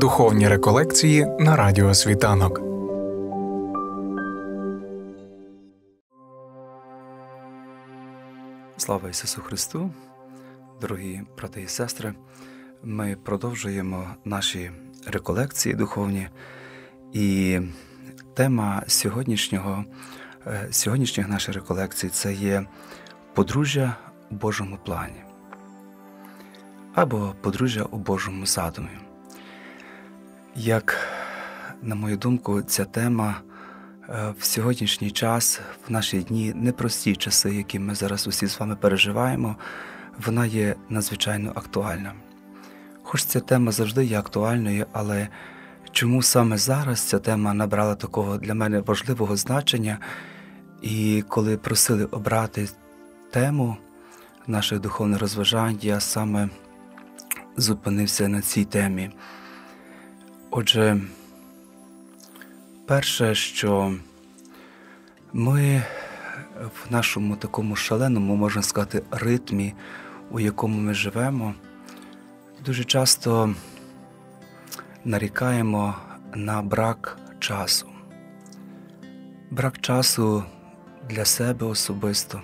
Духовні реколекції на Радіо Світанок. Слава Ісусу Христу, дорогі брати і сестри. Ми продовжуємо наші реколекції духовні, і тема сьогоднішнього, е, сьогоднішніх наших реколекцій це є подружжя у Божому плані або подружжя у Божому задумі. Як, на мою думку, ця тема е, в сьогоднішній час, в наші дні, непрості часи, які ми зараз усі з вами переживаємо, вона є надзвичайно актуальна. Хоч ця тема завжди є актуальною, але чому саме зараз ця тема набрала такого для мене важливого значення, і коли просили обрати тему наших духовних розважань, я саме зупинився на цій темі. Отже, перше, що ми в нашому такому шаленому, можна сказати, ритмі, у якому ми живемо, дуже часто нарікаємо на брак часу, брак часу для себе особисто,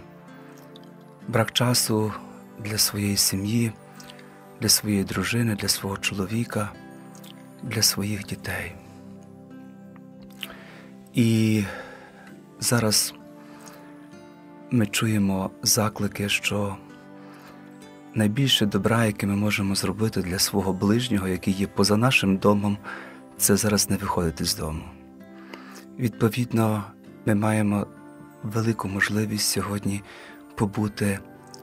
брак часу для своєї сім'ї, для своєї дружини, для свого чоловіка, для своїх дітей. І зараз ми чуємо заклики, що найбільше добра, яке ми можемо зробити для свого ближнього, який є поза нашим домом, це зараз не виходити з дому. Відповідно, ми маємо велику можливість сьогодні побути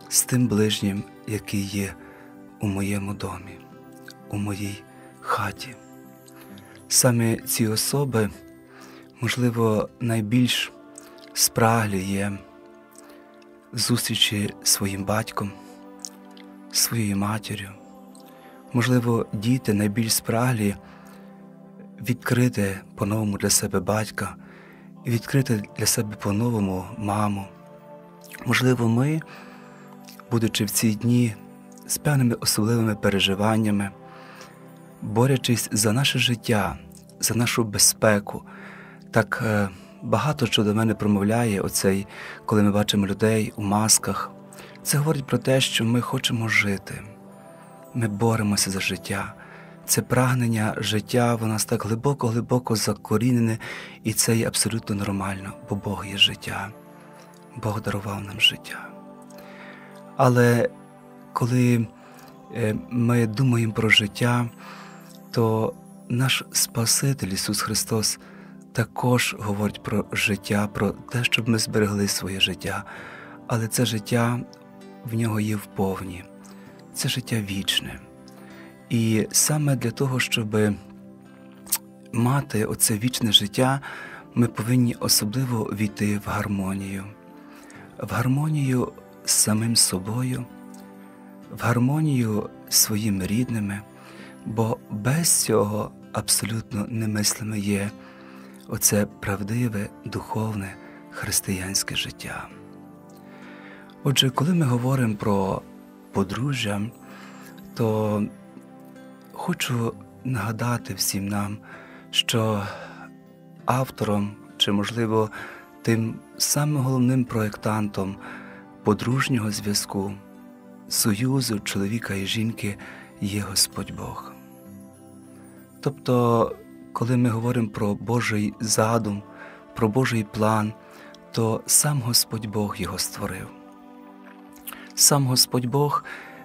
з тим ближнім, який є у моєму домі, у моїй хаті. Саме ці особи, можливо, найбільш спраглі є зустрічі своїм батьком, своєю матір'ю. Можливо, діти найбільш спраглі відкрити по-новому для себе батька відкрити для себе по-новому маму. Можливо, ми, будучи в ці дні з певними особливими переживаннями, борючись за наше життя, за нашу безпеку, так е, багато що до мене промовляє оцей, коли ми бачимо людей у масках. Це говорить про те, що ми хочемо жити, ми боремося за життя. Це прагнення життя в нас так глибоко-глибоко закорінене, і це є абсолютно нормально, бо Бог є життя, Бог дарував нам життя. Але коли е, ми думаємо про життя, то наш Спаситель Ісус Христос також говорить про життя, про те, щоб ми зберегли своє життя. Але це життя в нього є вповні, це життя вічне. І саме для того, щоб мати оце вічне життя, ми повинні особливо війти в гармонію, в гармонію з самим собою, в гармонію з своїми рідними, бо без цього абсолютно немислиме є оце правдиве, духовне християнське життя. Отже, коли ми говоримо про подружжя, то хочу нагадати всім нам, що автором чи, можливо, тим самим головним проєктантом подружнього зв'язку, союзу чоловіка і жінки є Господь Бог. Тобто, коли ми говоримо про Божий задум, про Божий план, то сам Господь Бог його створив. Сам Господь Бог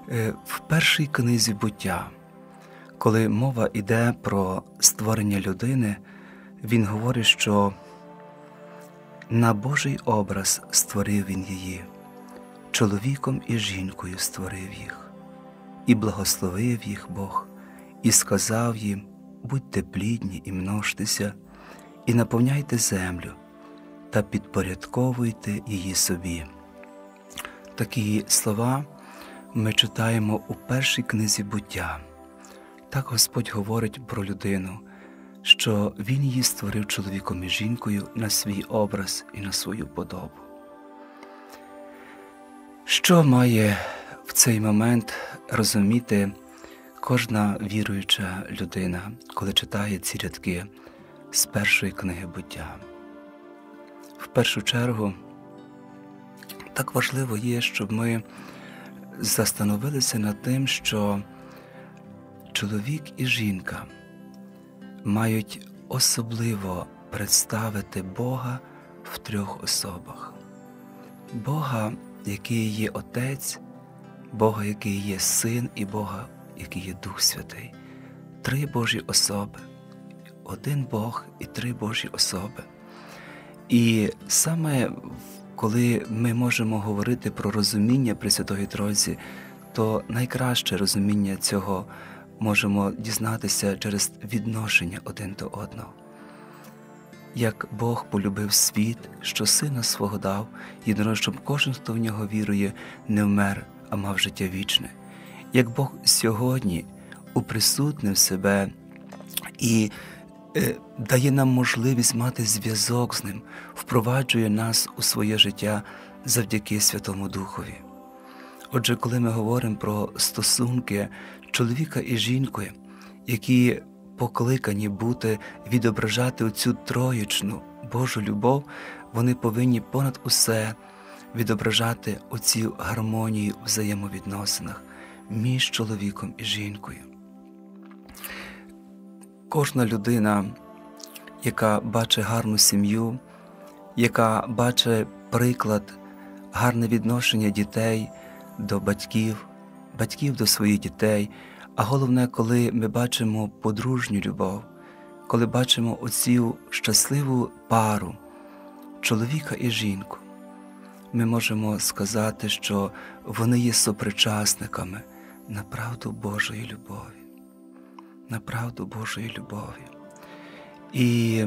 е, в першій книзі буття, коли мова йде про створення людини, Він говорить, що на Божий образ створив Він її, чоловіком і жінкою створив їх, і благословив їх Бог, і сказав їм: будьте плідні і множтеся, і наповняйте землю та підпорядковуйте її собі. Такі слова ми читаємо у першій книзі буття. Так Господь говорить про людину, що Він її створив чоловіком і жінкою на свій образ і на свою подобу. Що має в цей момент розуміти Кожна віруюча людина, коли читає ці рядки з першої книги буття, в першу чергу так важливо є, щоб ми застановилися над тим, що чоловік і жінка мають особливо представити Бога в трьох особах: Бога, який є Отець, Бога, який є Син, і Бога, який є Дух Святий, три Божі особи, один Бог і три Божі особи. І саме коли ми можемо говорити про розуміння Пресвятої Тройці, то найкраще розуміння цього можемо дізнатися через відношення один до одного. Як Бог полюбив світ, що сина свого дав, єдино, щоб кожен, хто в нього вірує, не вмер, а мав життя вічне, як Бог сьогодні уприсутнив себе і е, дає нам можливість мати зв'язок з ним, впроваджує нас у своє життя завдяки Святому Духові. Отже, коли ми говоримо про стосунки чоловіка і жінкою, які покликані бути, відображати оцю троєчну Божу любов, вони повинні понад усе відображати оцю гармонію в взаємовідносинах між чоловіком і жінкою. Кожна людина, яка бачить гарну сім'ю, яка бачить приклад, гарне відношення дітей до батьків, батьків до своїх дітей, а головне, коли ми бачимо подружню любов, коли бачимо оцю щасливу пару, чоловіка і жінку, ми можемо сказати, що вони є сопричасниками на правду Божої любові, на правду Божої любові. І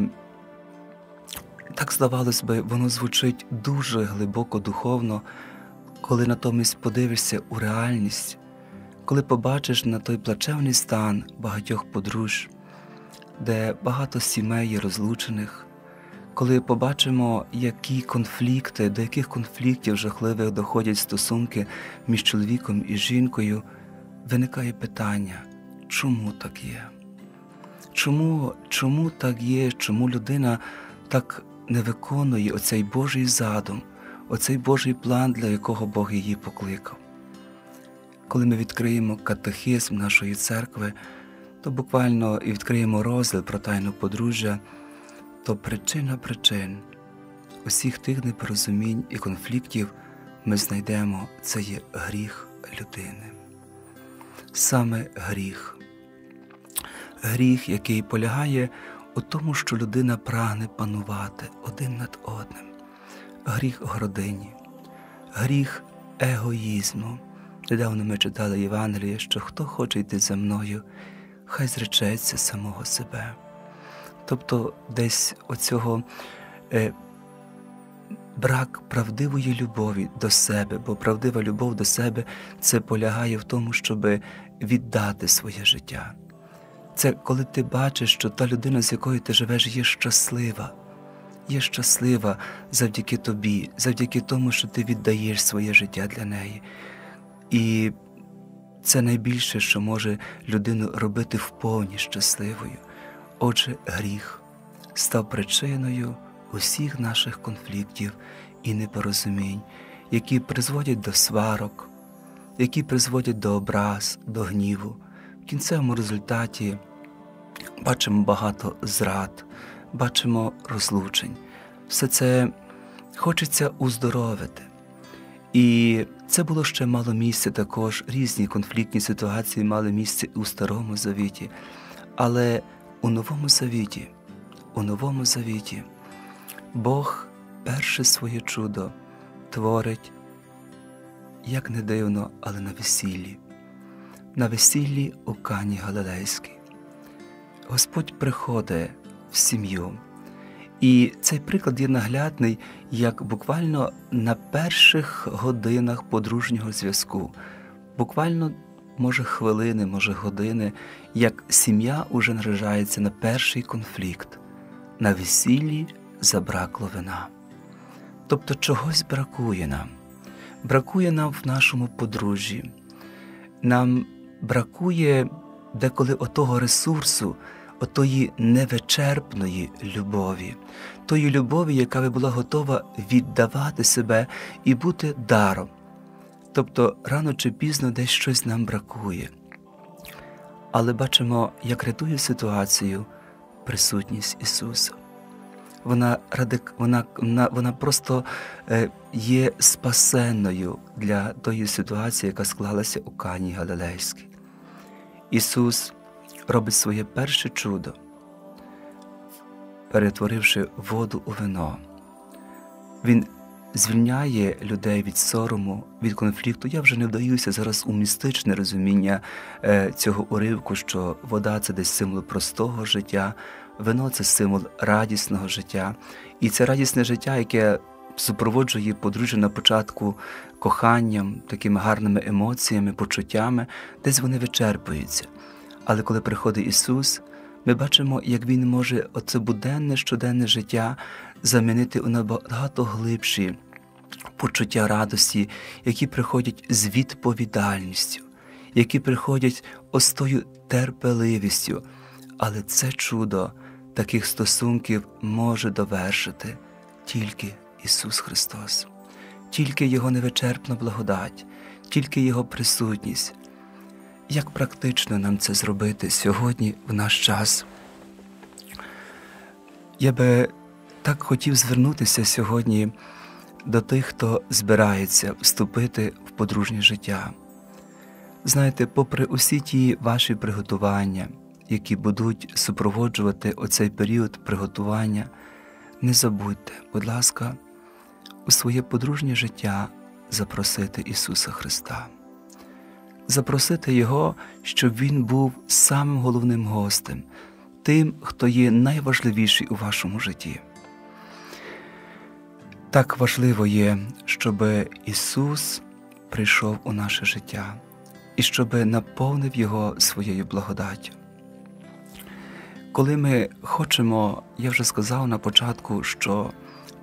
так здавалось би, воно звучить дуже глибоко духовно, коли натомість подивишся у реальність, коли побачиш на той плачевний стан багатьох подружжя, де багато сімей є розлучених, коли побачимо, які конфлікти, до яких конфліктів жахливих доходять стосунки між чоловіком і жінкою, виникає питання, чому так є? Чому, Чому так є, чому людина так не виконує оцей Божий задум, оцей Божий план, для якого Бог її покликав? Коли ми відкриємо катехизм нашої церкви, то буквально і відкриємо розділ про тайну подружжя, то причина причин усіх тих непорозумінь і конфліктів ми знайдемо це є гріх людини. Саме гріх. Гріх, який полягає у тому, що людина прагне панувати один над одним, гріх гордині, гріх егоїзму. Недавно ми читали Євангеліє, що хто хоче йти за мною, хай зречеться самого себе. Тобто десь оцього е, брак правдивої любові до себе, бо правдива любов до себе це полягає в тому, щоб віддати своє життя. Це коли ти бачиш, що та людина, з якою ти живеш, є щаслива, є щаслива завдяки тобі, завдяки тому, що ти віддаєш своє життя для неї. І це найбільше, що може людину робити вповні щасливою. Отже, гріх став причиною усіх наших конфліктів і непорозумінь, які призводять до сварок, які призводять до образ, до гніву. В кінцевому результаті бачимо багато зрад, бачимо розлучень. Все це хочеться уздоровити. І це було ще мало місця також, різні конфліктні ситуації мали місце у Старому Завіті. Але у Новому Завіті, у Новому Завіті Бог перше своє чудо творить, як не дивно, але на весіллі, на весіллі у Кані Галилейській. Господь приходить в сім'ю. І цей приклад є наглядний, як буквально на перших годинах подружнього зв'язку, буквально, може, хвилини, може, години, як сім'я уже наражається на перший конфлікт, на весіллі забракло вина. Тобто чогось бракує нам, бракує нам в нашому подружжі, нам бракує деколи отого ресурсу, отої невичерпної любові, тої любові, яка би була готова віддавати себе і бути даром. Тобто рано чи пізно десь щось нам бракує. Але бачимо, як рятує ситуацію присутність Ісуса. Вона радик, вона, вона, вона просто е, є спасенною для тої ситуації, яка склалася у Кані Галилейській. Ісус робить своє перше чудо, перетворивши воду у вино. Він звільняє людей від сорому, від конфлікту. Я вже не вдаюся зараз у містичне розуміння е, цього уривку, що вода це десь символ простого життя, вино це символ радісного життя. І це радісне життя, яке супроводжує подружжя на початку коханням, такими гарними емоціями, почуттями, десь вони вичерпуються. Але коли приходить Ісус, ми бачимо, як Він може оце буденне щоденне життя замінити у набагато глибші почуття радості, які приходять з відповідальністю, які приходять остою терпеливістю. Але це чудо таких стосунків може довершити тільки Ісус Христос, тільки Його невичерпна благодать, тільки Його присутність. Як практично нам це зробити сьогодні в наш час? Я би так хотів звернутися сьогодні до тих, хто збирається вступити в подружнє життя. Знаєте, попри усі ті ваші приготування, які будуть супроводжувати оцей період приготування, не забудьте, будь ласка, у своє подружнє життя запросити Ісуса Христа, запросити Його, щоб Він був самим головним гостем, тим, хто є найважливіший у вашому житті. Так важливо є, щоб Ісус прийшов у наше життя і щоб наповнив Його своєю благодаттю. Коли ми хочемо, я вже сказав на початку, що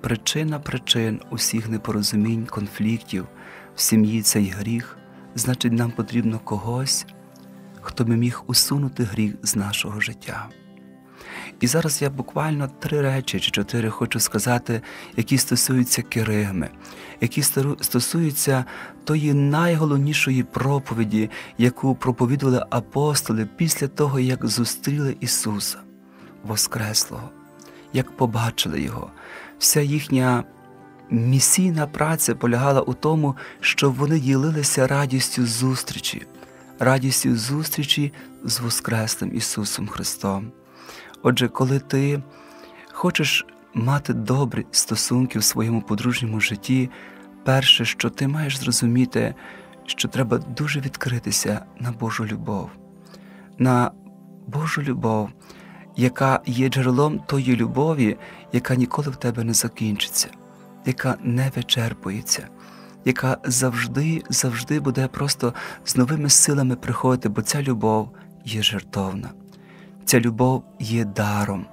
причина причин усіх непорозумінь, конфліктів в сім'ї цей гріх, значить, нам потрібно когось, хто би міг усунути гріх з нашого життя. І зараз я буквально три речі чи чотири хочу сказати, які стосуються керигми, які стосуються тої найголовнішої проповіді, яку проповідували апостоли після того, як зустріли Ісуса Воскреслого, як побачили Його. Вся їхня місійна праця полягала у тому, що вони ділилися радістю зустрічі, радістю зустрічі з Воскреслим Ісусом Христом. Отже, коли ти хочеш мати добрі стосунки в своєму подружньому житті, перше, що ти маєш зрозуміти, що треба дуже відкритися на Божу любов, на Божу любов, яка є джерелом тої любові, яка ніколи в тебе не закінчиться, яка не вичерпується, яка завжди, завжди буде просто з новими силами приходити, бо ця любов є жертовна. Ця любов є даром,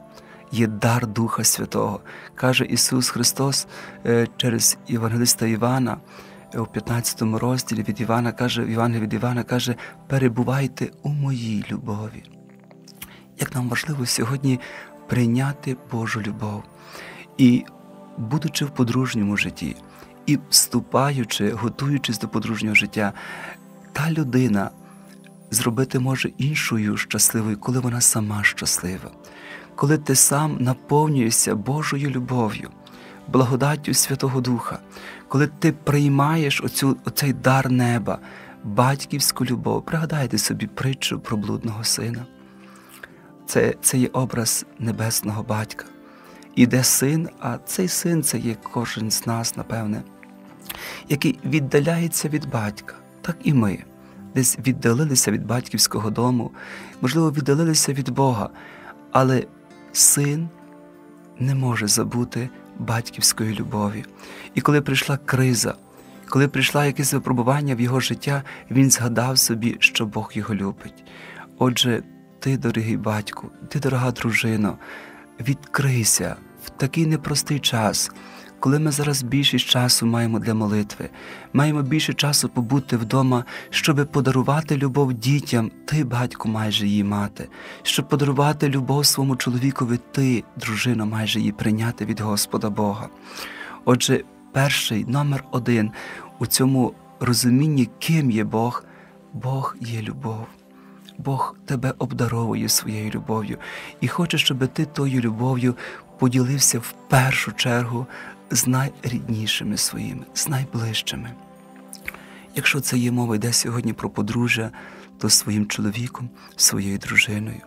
є дар Духа Святого. Каже Ісус Христос е, через Євангелиста Івана е, у 15 розділі від Івана каже, Івангелі від Івана каже, перебувайте у моїй любові. Як нам важливо сьогодні прийняти Божу любов і, будучи в подружньому житті, і вступаючи, готуючись до подружнього життя, та людина зробити може іншою щасливою, коли вона сама щаслива, коли ти сам наповнюєшся Божою любов'ю, благодаттю Святого Духа, коли ти приймаєш оцю, оцей дар неба, батьківську любов, пригадайте собі притчу про блудного сина. Це, Це є образ небесного батька. Іде син, а цей син це є кожен з нас, напевне, який віддаляється від батька, так і ми десь віддалилися від батьківського дому, можливо, віддалилися від Бога, але син не може забути батьківської любові. І коли прийшла криза, коли прийшла якесь випробування в його життя, він згадав собі, що Бог його любить. Отже, ти, дорогий батьку, ти, дорога дружино, відкрийся в такий непростий час коли ми зараз більшість часу маємо для молитви, маємо більше часу побути вдома, щоб подарувати любов дітям, ти, батько, майже її мати, щоб подарувати любов своєму чоловікові, ти, дружина, майже її прийняти від Господа Бога. Отже, перший номер один у цьому розумінні, ким є Бог, Бог є любов. Бог тебе обдаровує своєю любов'ю і хоче, щоб ти тою любов'ю поділився в першу чергу з найріднішими своїми, з найближчими. Якщо це є мова йде сьогодні про подружжя, то своїм чоловіком, своєю дружиною.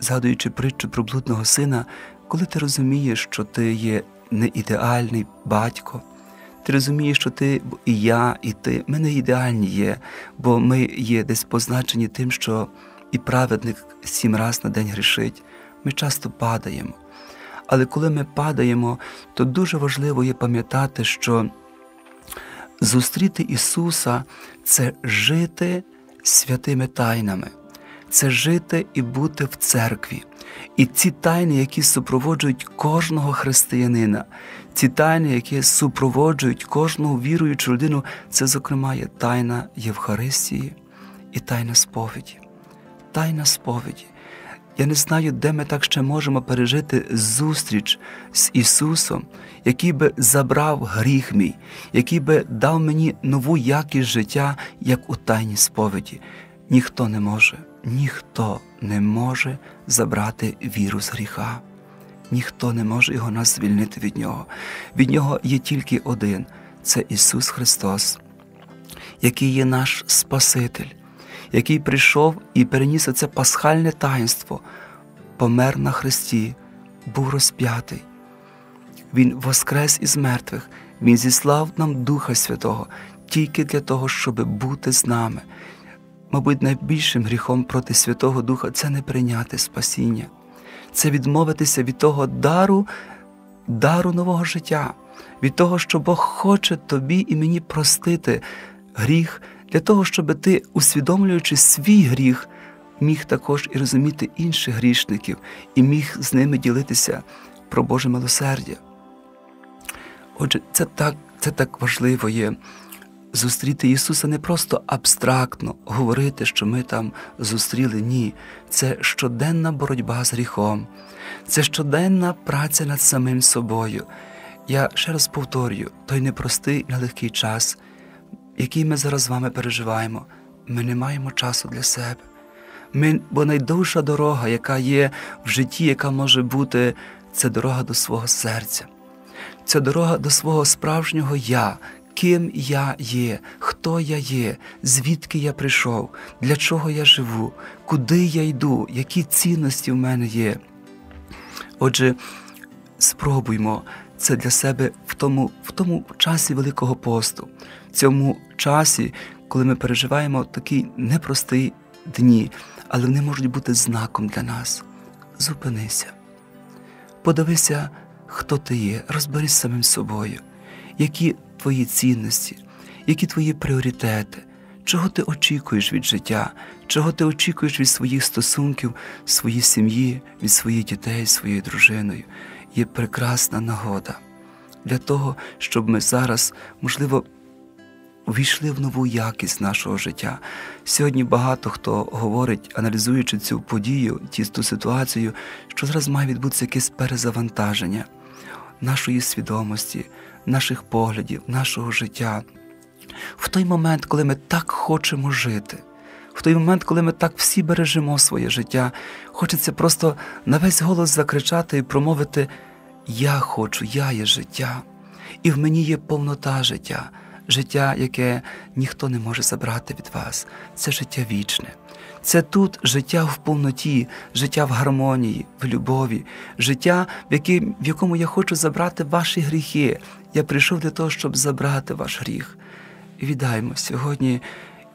Згадуючи притчу про блудного сина, коли ти розумієш, що ти є не ідеальний батько, ти розумієш, що ти і я, і ти, ми не ідеальні є, бо ми є десь позначені тим, що і праведник сім раз на день грішить, ми часто падаємо. Але коли ми падаємо, то дуже важливо є пам'ятати, що зустріти Ісуса це жити святими тайнами, це жити і бути в церкві. І ці тайни, які супроводжують кожного християнина, ці тайни, які супроводжують кожну віруючу людину, це, зокрема, є тайна Євхаристії і тайна сповіді. Тайна сповіді. Я не знаю, де ми так ще можемо пережити зустріч з Ісусом, який би забрав гріх мій, який би дав мені нову якість життя, як у тайній сповіді. Ніхто не може, ніхто не може забрати віру з гріха. Ніхто не може його нас звільнити від Нього. Від Нього є тільки один це Ісус Христос, який є наш Спаситель який прийшов і переніс оце пасхальне таїнство, помер на Христі, був розп'ятий. Він воскрес із мертвих, Він зіслав нам Духа Святого тільки для того, щоб бути з нами. Мабуть, найбільшим гріхом проти Святого Духа це не прийняти спасіння, це відмовитися від того дару, дару нового життя, від того, що Бог хоче тобі і мені простити гріх для того, щоб ти, усвідомлюючи свій гріх, міг також і розуміти інших грішників і міг з ними ділитися про Боже милосердя. Отже, це так, це так важливо є. Зустріти Ісуса не просто абстрактно говорити, що ми там зустріли. Ні, це щоденна боротьба з гріхом, це щоденна праця над самим собою. Я ще раз повторюю, той непростий, нелегкий час, який ми зараз з вами переживаємо, ми не маємо часу для себе. Ми, Бо найдовша дорога, яка є в житті, яка може бути, це дорога до свого серця, це дорога до свого справжнього я, ким я є, хто я є, звідки я прийшов, для чого я живу, куди я йду, які цінності в мене є. Отже, спробуймо це для себе в тому, в тому часі Великого посту, цьому часі, коли ми переживаємо такі непрості дні, але вони можуть бути знаком для нас. Зупинися, подивися, хто ти є, розберись самим собою, які твої цінності, які твої пріоритети, чого ти очікуєш від життя, чого ти очікуєш від своїх стосунків, своїй сім'ї, від своїх дітей, своєю дружиною. Є прекрасна нагода для того, щоб ми зараз, можливо, увійшли в нову якість нашого життя. Сьогодні багато хто говорить, аналізуючи цю подію, ту ситуацію, що зараз має відбутися якесь перезавантаження нашої свідомості, наших поглядів, нашого життя. В той момент, коли ми так хочемо жити, в той момент, коли ми так всі бережемо своє життя, хочеться просто на весь голос закричати і промовити: Я хочу, я є життя, і в мені є повнота життя життя, яке ніхто не може забрати від вас. Це життя вічне. Це тут життя в повноті, життя в гармонії, в любові, життя, в в якому я хочу забрати ваші гріхи. Я прийшов для того, щоб забрати ваш гріх. І віддаймо сьогодні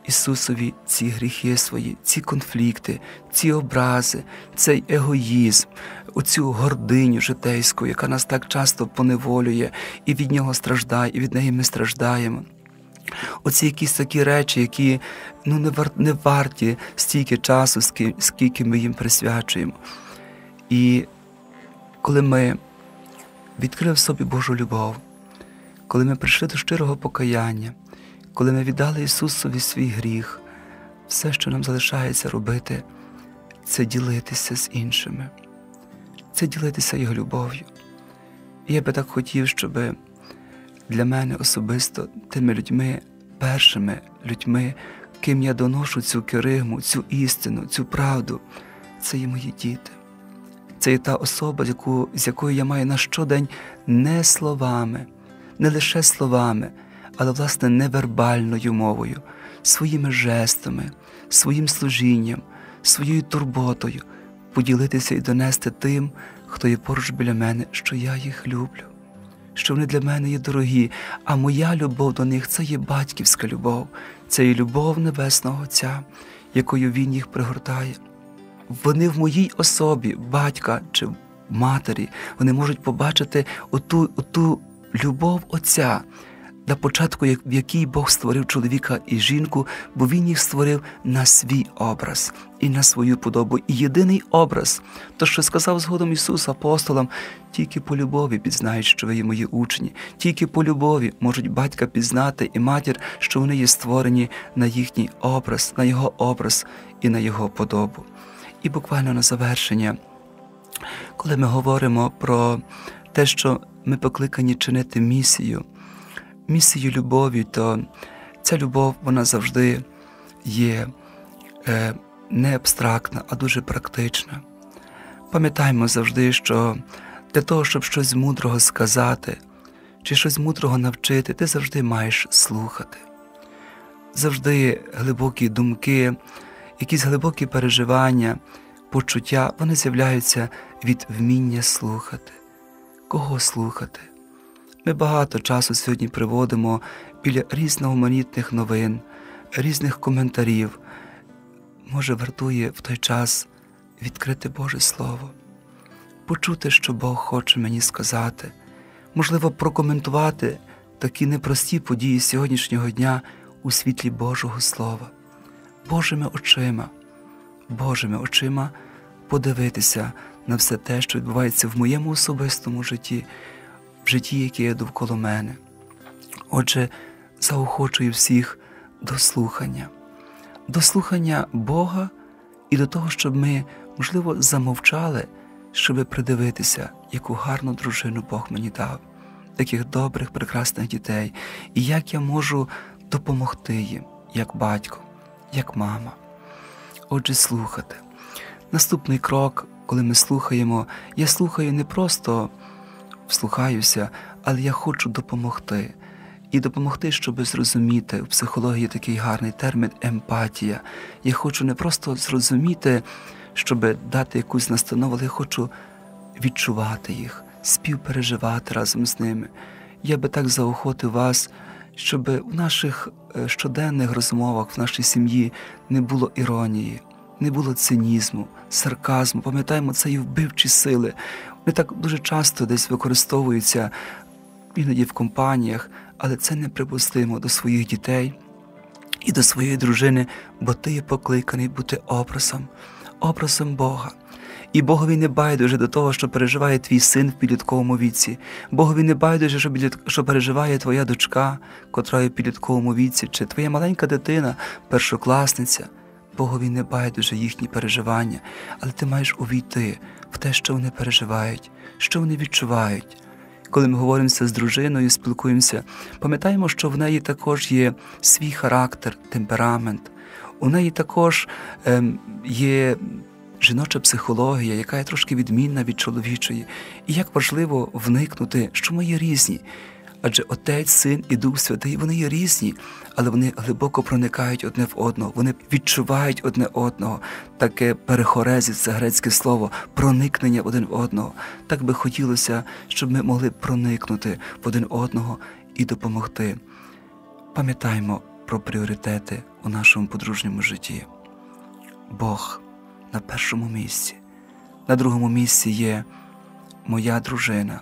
Ісусові ці гріхи свої, ці конфлікти, ці образи, цей егоїзм, оцю гординю житейську, яка нас так часто поневолює, і від нього страждає, і від неї ми страждаємо. Оці якісь такі речі, які ну, не, вар... не варті стільки часу, скільки ми їм присвячуємо. І коли ми відкрили в собі Божу любов, коли ми прийшли до щирого покаяння, коли ми віддали Ісусові свій гріх, все, що нам залишається робити, це ділитися з іншими, це ділитися Його любов'ю. І я би так хотів, щоб для мене особисто тими людьми, першими людьми, ким я доношу цю керигму, цю істину, цю правду, це є мої діти. Це є та особа, з, якою я маю на щодень не словами, не лише словами, але власне невербальною мовою, своїми жестами, своїм служінням, своєю турботою поділитися і донести тим, хто є поруч біля мене, що я їх люблю, що вони для мене є дорогі, а моя любов до них це є батьківська любов, це є любов Небесного Отця, якою Він їх пригортає. Вони в моїй особі, батька чи матері, вони можуть побачити оту, оту любов Отця, на початку, в якій Бог створив чоловіка і жінку, бо Він їх створив на свій образ і на свою подобу. І єдиний образ, то що сказав згодом Ісус апостолам, тільки по любові пізнають, що ви є мої учні, тільки по любові можуть батька пізнати і матір, що вони є створені на їхній образ, на його образ і на його подобу. І буквально на завершення, коли ми говоримо про те, що ми покликані чинити місію місією любові, то ця любов вона завжди є е, не абстрактна, а дуже практична. Пам'ятаємо завжди, що для того, щоб щось мудрого сказати чи щось мудрого навчити, ти завжди маєш слухати. Завжди глибокі думки, якісь глибокі переживання, почуття, вони з'являються від вміння слухати. Кого слухати? Ми багато часу сьогодні приводимо біля різноманітних новин, різних коментарів. Може, вартує в той час відкрити Боже Слово, почути, що Бог хоче мені сказати, можливо, прокоментувати такі непрості події сьогоднішнього дня у світлі Божого Слова, Божими очима, Божими очима подивитися на все те, що відбувається в моєму особистому житті житті, яке є довкола мене. Отже, заохочую всіх до слухання, до слухання Бога і до того, щоб ми, можливо, замовчали, щоб придивитися, яку гарну дружину Бог мені дав, таких добрих, прекрасних дітей, і як я можу допомогти їм, як батько, як мама. Отже, слухати. Наступний крок, коли ми слухаємо, я слухаю не просто вслухаюся, але я хочу допомогти. І допомогти, щоб зрозуміти в психології такий гарний термін емпатія. Я хочу не просто зрозуміти, щоб дати якусь настанову, але я хочу відчувати їх, співпереживати разом з ними. Я би так заохотив вас, щоб в наших е, щоденних розмовах, в нашій сім'ї не було іронії, не було цинізму, сарказму. Пам'ятаємо, це і вбивчі сили. Вони так дуже часто десь використовуються іноді в компаніях, але це неприпустимо до своїх дітей і до своєї дружини, бо ти є покликаний бути образом, образом Бога. І Богові не байдуже до того, що переживає твій син в підлітковому віці. Богові не байдуже, що переживає твоя дочка, котра є в підлітковому віці, чи твоя маленька дитина, першокласниця. Богові не байдуже їхні переживання, але ти маєш увійти в те, що вони переживають, що вони відчувають. Коли ми говоримося з дружиною, спілкуємося, пам'ятаємо, що в неї також є свій характер, темперамент, у неї також ем, є жіноча психологія, яка є трошки відмінна від чоловічої, і як важливо вникнути, що ми є різні. Адже Отець, Син і Дух Святий, вони є різні, але вони глибоко проникають одне в одного, вони відчувають одне одного. Таке перехорезі, це грецьке слово, проникнення один в одного. Так би хотілося, щоб ми могли проникнути в один одного і допомогти. Пам'ятаймо про пріоритети у нашому подружньому житті. Бог на першому місці, на другому місці є моя дружина.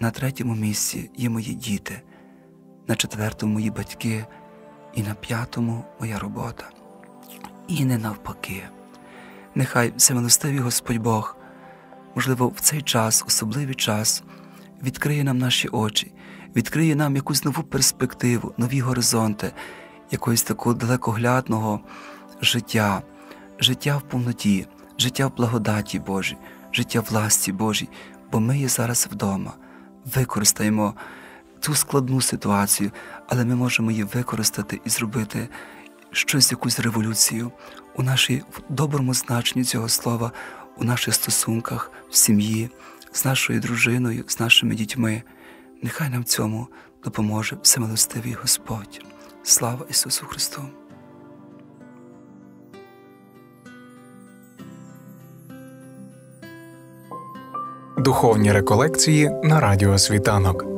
На третьому місці є мої діти, на четвертому мої батьки, і на п'ятому моя робота. І не навпаки. Нехай всемилостивий Господь Бог, можливо, в цей час, особливий час, відкриє нам наші очі, відкриє нам якусь нову перспективу, нові горизонти, якогось такого далекоглядного життя, життя в повноті, життя в благодаті Божій, життя в ласті Божій, бо ми є зараз вдома. Використаємо цю складну ситуацію, але ми можемо її використати і зробити щось, якусь революцію у нашій в доброму значенні цього слова, у наших стосунках, в сім'ї, з нашою дружиною, з нашими дітьми. Нехай нам цьому допоможе всемилостивий Господь. Слава Ісусу Христу! Духовні реколекції на Радіо Світанок.